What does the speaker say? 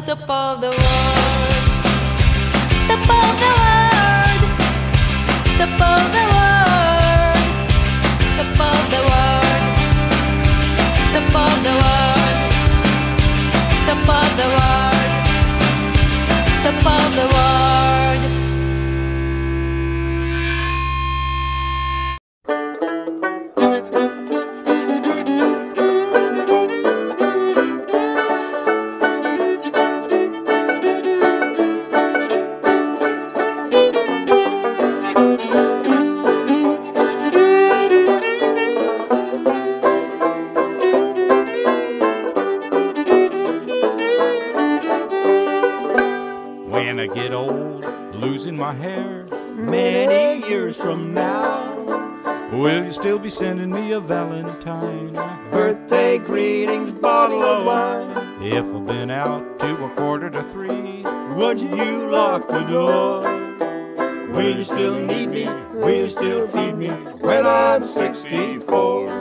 the top of the world, top of the world, top of the world, top of the world, top of the world, top of the world, top of the world. Years from now, will you still be sending me a Valentine? Birthday greetings, bottle of wine. If I've been out to a quarter to three, Would you lock the door? Will you still need me? Will you still feed me when I'm 65?